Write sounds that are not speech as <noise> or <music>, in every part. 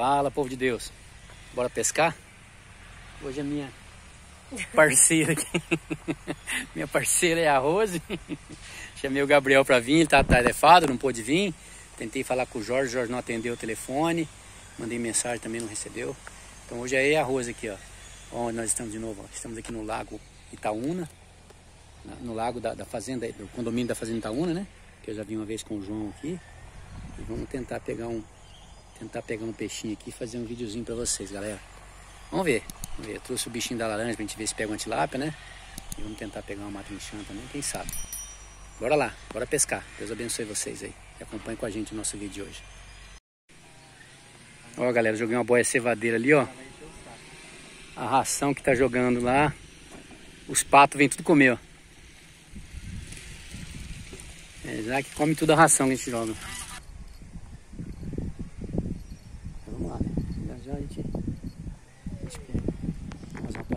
Fala, povo de Deus. Bora pescar? Hoje a minha parceira aqui. <laughs> minha parceira é a Rose. <laughs> Chamei o Gabriel para vir, ele tá tarefado, não pôde vir. Tentei falar com o Jorge, o Jorge não atendeu o telefone. Mandei mensagem também, não recebeu. Então hoje é a Rose aqui, ó. Onde nós estamos de novo, ó. Estamos aqui no Lago Itaúna. No lago da, da fazenda, do condomínio da fazenda Itaúna, né? Que eu já vi uma vez com o João aqui. E vamos tentar pegar um, tentar pegar um peixinho aqui e fazer um videozinho para vocês, galera. Vamos ver. vamos ver. Eu trouxe o bichinho da laranja pra gente ver se pega uma tilápia, né? E vamos tentar pegar uma matrinchã também, quem sabe. Bora lá, bora pescar. Deus abençoe vocês aí. E acompanhe com a gente o nosso vídeo de hoje. Ó, galera, joguei uma boia cevadeira ali, ó. A ração que tá jogando lá. Os patos vêm tudo comer, ó. É, já que come tudo a ração que a gente joga.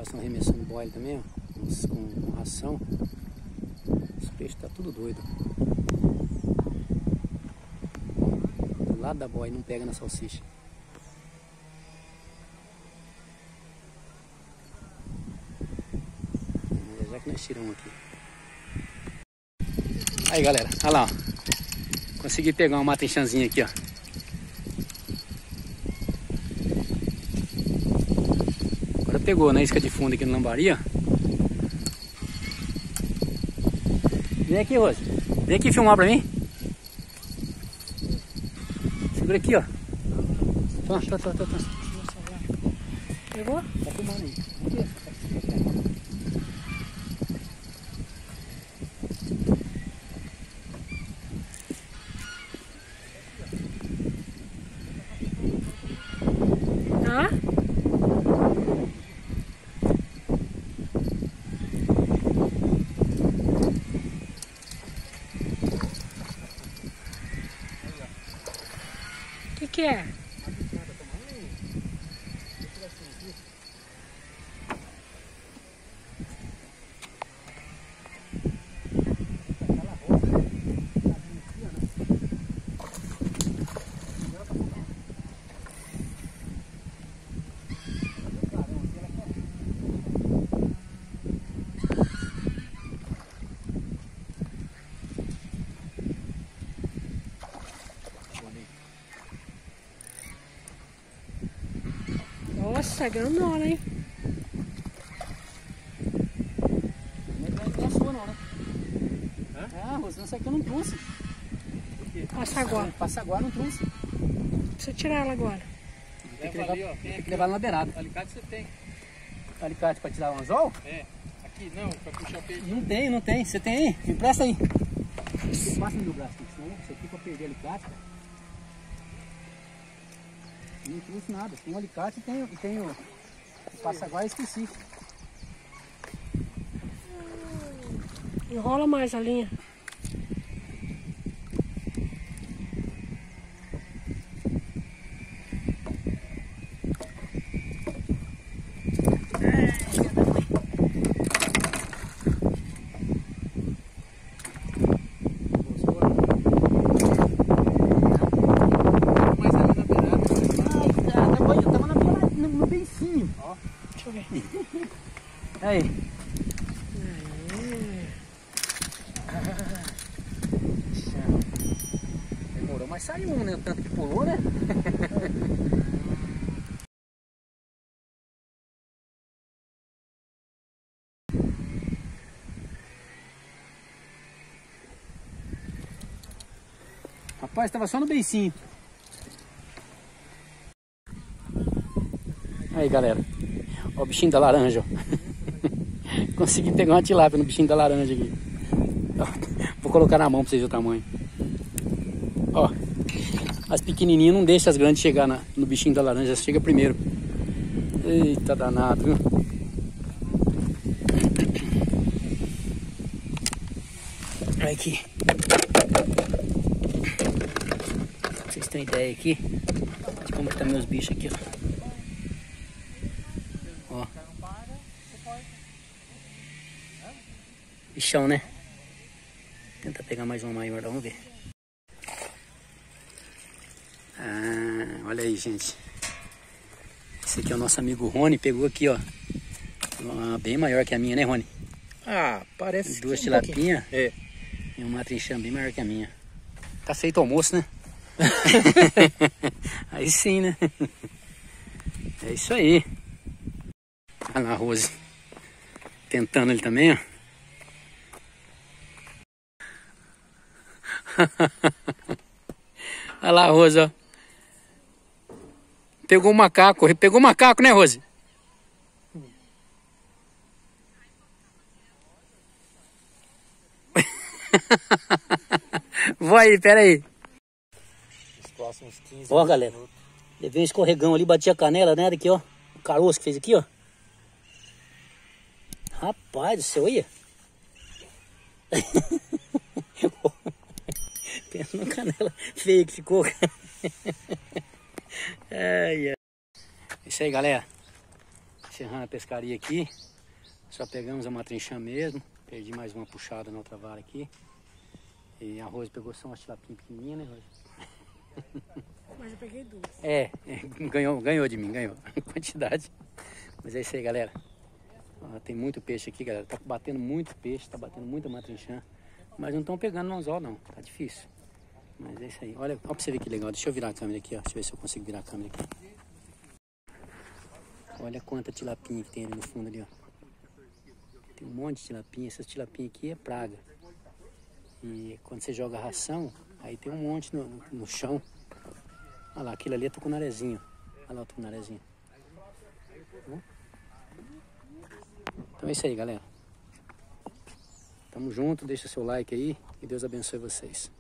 estão arremessando boia também, ó, com, com ração. Os peixes tá tudo doido. Do lado da boia não pega na salsicha. Já que nós tiramos aqui. Aí galera, olha lá, ó. Consegui pegar uma matenchanzinha aqui, ó. pegou na isca de fundo aqui no Lambaria. Vem aqui, Rose. Vem aqui filmar pra mim. Segura aqui, ó. Tá, tá, tá, tá. tá. Pegou? Tá filmando aí. Aqui, que é? Nossa, grandona, hein? Não é sua não, né? Hã? Ah, Rosana, essa aqui eu não trouxe. Passa agora. Passa agora, não trouxe. Precisa tirar ela agora. Tem que levar, ali, ó, tem que levar na beirada. Alicate você tem. Alicate pra tirar o anzol? É. Aqui não, pra puxar o peixe. Não tem, não tem. Você tem aí? Me empresta aí. Passa no meu braço, senão isso aqui pra perder alicate, cara. Não trouxe nada. Tem um alicate e tem, tem o, o passaguá esqueci. Enrola mais a linha. Aí. Demorou, mas saiu um, né? O tanto que pulou, né? <laughs> Rapaz, estava só no beicinho. Aí, galera. Ó o bichinho da laranja, ó. <laughs> Consegui pegar uma tilápia no bichinho da laranja aqui. Vou colocar na mão pra vocês verem o tamanho. Ó, as pequenininhas não deixam as grandes chegar na, no bichinho da laranja, chega primeiro. Eita danado, viu? Olha aqui. Pra vocês terem ideia aqui de como estão tá meus bichos aqui, ó. Chão, né? Tenta pegar mais uma maior, vamos ver. Ah, olha aí, gente. Esse aqui é o nosso amigo Rony, pegou aqui, ó. Uma bem maior que a minha, né, Rony? Ah, parece Duas que um pouquinho. tilapinhas É. e uma trinchã bem maior que a minha. Tá feito o almoço, né? <laughs> aí sim, né? É isso aí. Olha lá Rose. Tentando ele também, ó. <laughs> Olha lá a Rose, ó. Pegou o macaco. Pegou o macaco, né, Rose? <laughs> Pera aí. Os próximos 15 Ó, galera. Levei um escorregão ali, bati a canela, né? Daqui, ó. O caroço que fez aqui, ó. Rapaz do céu, olha. <laughs> Pensa numa canela feia que ficou. <laughs> ai, ai. Isso aí, galera. Encerrando a pescaria aqui. Só pegamos uma trinchã mesmo. Perdi mais uma puxada na outra vara aqui. E a Rose pegou só uma tilapinha pequenininha, né, Rose? <laughs> Mas eu peguei duas. É, é, ganhou, ganhou de mim, ganhou. <laughs> Quantidade. Mas é isso aí, galera. Ó, tem muito peixe aqui, galera. Tá batendo muito peixe, tá batendo muita matrinchã. Mas não estão pegando no anzol, não. Tá difícil. Mas é isso aí. Olha, olha pra você ver que legal. Deixa eu virar a câmera aqui, ó. Deixa eu ver se eu consigo virar a câmera aqui. Olha quanta tilapinha que tem ali no fundo ali, ó. Tem um monte de tilapinha. Essas tilapinhas aqui é praga. E quando você joga ração, aí tem um monte no, no chão. Olha lá, aquilo ali é tucunarezinho. Olha lá o tucunarezinho. Tá Então é isso aí, galera. Tamo junto, deixa seu like aí e Deus abençoe vocês.